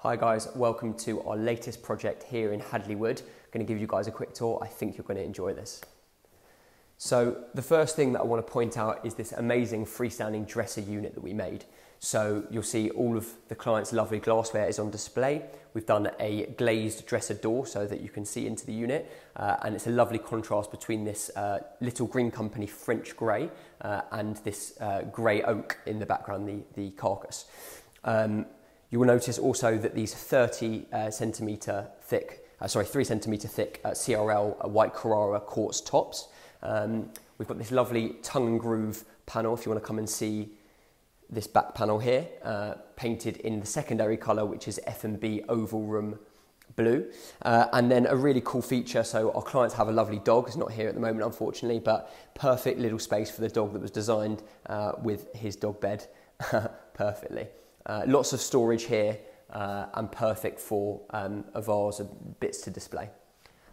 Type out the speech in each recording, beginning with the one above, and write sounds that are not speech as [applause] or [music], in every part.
Hi guys, welcome to our latest project here in Hadley Wood. I'm going to give you guys a quick tour. I think you're going to enjoy this. So the first thing that I want to point out is this amazing freestanding dresser unit that we made. So you'll see all of the client's lovely glassware is on display. We've done a glazed dresser door so that you can see into the unit uh, and it's a lovely contrast between this uh, little green company French grey uh, and this uh, grey oak in the background, the, the carcass. Um, you will notice also that these 30 uh, centimetre thick, uh, sorry, 3 centimetre thick uh, CRL uh, white Carrara quartz tops. Um, we've got this lovely tongue and groove panel if you want to come and see this back panel here, uh, painted in the secondary colour, which is F&B Oval Room blue. Uh, and then a really cool feature, so our clients have a lovely dog, it's not here at the moment unfortunately, but perfect little space for the dog that was designed uh, with his dog bed [laughs] perfectly. Uh, lots of storage here uh, and perfect for um, a vase and bits to display.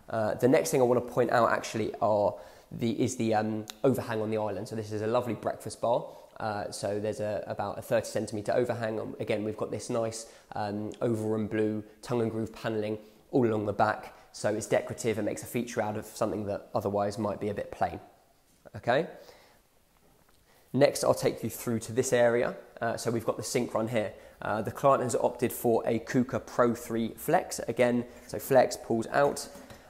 Uh, the next thing I want to point out actually are the, is the um, overhang on the island. So this is a lovely breakfast bar. Uh, so there's a, about a 30 centimetre overhang. Um, again, we've got this nice um, oval and blue tongue and groove panelling all along the back. So it's decorative and makes a feature out of something that otherwise might be a bit plain. Okay. Next, I'll take you through to this area. Uh, so we've got the sink run here. Uh, the client has opted for a Quooker Pro 3 Flex. Again, so Flex pulls out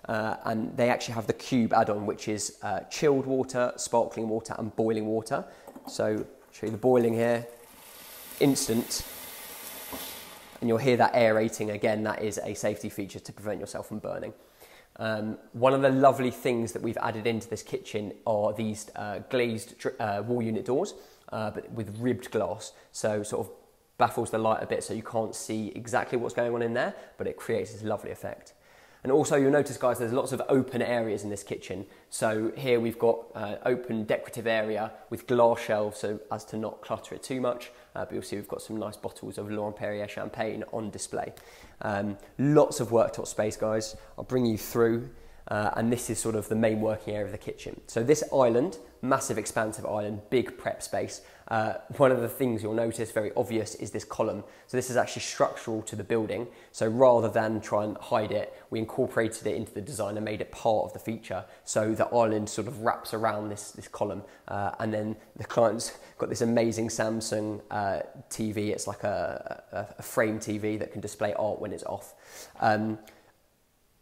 uh, and they actually have the cube add-on, which is uh, chilled water, sparkling water and boiling water. So show you the boiling here, instant, and you'll hear that aerating again. That is a safety feature to prevent yourself from burning. Um, one of the lovely things that we've added into this kitchen are these uh, glazed uh, wall unit doors, uh, but with ribbed glass. So sort of baffles the light a bit so you can't see exactly what's going on in there, but it creates this lovely effect. And also you'll notice guys, there's lots of open areas in this kitchen. So here we've got uh, open decorative area with glass shelves so as to not clutter it too much. Uh, but you'll see we've got some nice bottles of Laurent Perrier champagne on display. Um, lots of worktop space guys. I'll bring you through uh, and this is sort of the main working area of the kitchen. So this island, massive expansive island, big prep space. Uh, one of the things you'll notice very obvious is this column. So this is actually structural to the building. So rather than try and hide it, we incorporated it into the design and made it part of the feature. So the island sort of wraps around this, this column. Uh, and then the client's [laughs] got this amazing Samsung uh, TV. It's like a, a, a, frame TV that can display art when it's off. Um,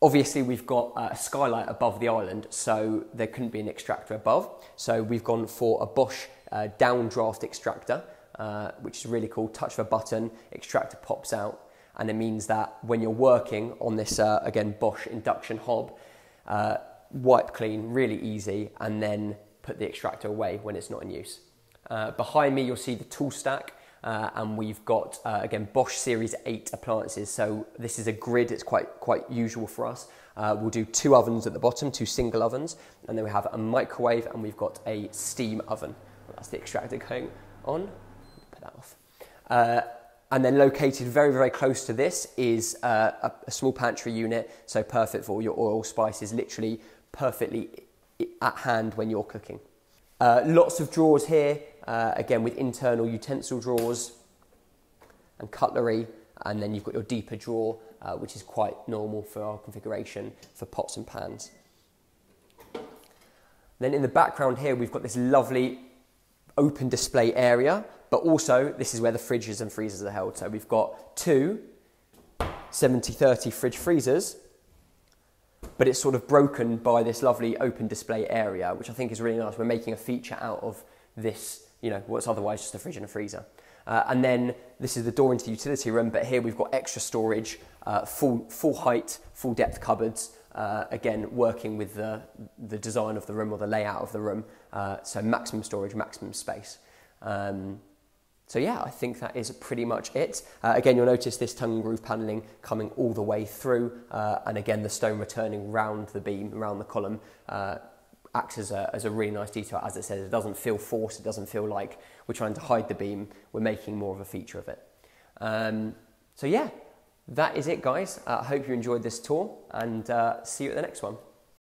Obviously, we've got uh, a skylight above the island, so there couldn't be an extractor above. So we've gone for a Bosch uh, downdraft extractor, uh, which is really cool. Touch of a button, extractor pops out, and it means that when you're working on this, uh, again, Bosch induction hob, uh, wipe clean, really easy, and then put the extractor away when it's not in use. Uh, behind me, you'll see the tool stack. Uh, and we've got uh, again Bosch Series 8 appliances. So this is a grid, it's quite, quite usual for us. Uh, we'll do two ovens at the bottom, two single ovens, and then we have a microwave and we've got a steam oven. That's the extractor going on. Put that off. Uh, and then located very, very close to this is uh, a, a small pantry unit, so perfect for your oil, spices, literally perfectly at hand when you're cooking. Uh, lots of drawers here, uh, again with internal utensil drawers and cutlery, and then you've got your deeper drawer, uh, which is quite normal for our configuration for pots and pans. Then in the background here, we've got this lovely open display area, but also this is where the fridges and freezers are held. So we've got two 70-30 fridge freezers but it's sort of broken by this lovely open display area, which I think is really nice. We're making a feature out of this, you know, what's otherwise just a fridge and a freezer. Uh, and then this is the door into the utility room, but here we've got extra storage, uh, full, full height, full depth cupboards, uh, again, working with the, the design of the room or the layout of the room. Uh, so maximum storage, maximum space. Um, so yeah, I think that is pretty much it. Uh, again, you'll notice this tongue groove panelling coming all the way through, uh, and again, the stone returning round the beam, around the column, uh, acts as a, as a really nice detail. As it says, it doesn't feel forced, it doesn't feel like we're trying to hide the beam, we're making more of a feature of it. Um, so yeah, that is it guys. Uh, I hope you enjoyed this tour, and uh, see you at the next one.